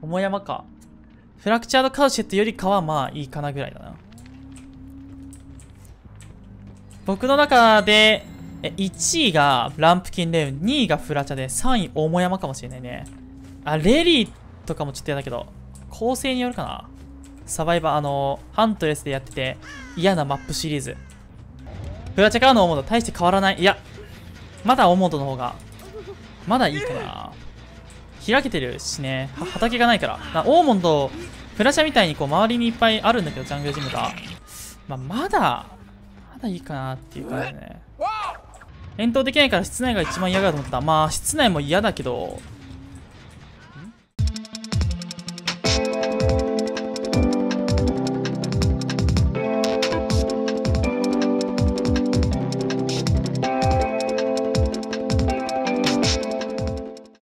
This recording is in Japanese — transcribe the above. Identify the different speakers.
Speaker 1: 桃山か。フラクチャードカウシェットよりかはまあいいかなぐらいだな。僕の中で、え、1位がランプキンで、2位がフラチャで、3位桃山かもしれないね。あ、レリーとかもちょっと嫌だけど、構成によるかな。サバイバー、あのハントレスでやってて、嫌なマップシリーズ。フラチャからのオモード、大して変わらない。いや、まだオモードの方が、まだいいかな。開けてるしね、は畑がないから。らオーモンド、フラチャみたいにこう周りにいっぱいあるんだけど、ジャングルジムが。まあ、まだ、まだいいかなっていう感じだね。遠投できないから室内が一番嫌だと思った。まあ、室内も嫌だけど、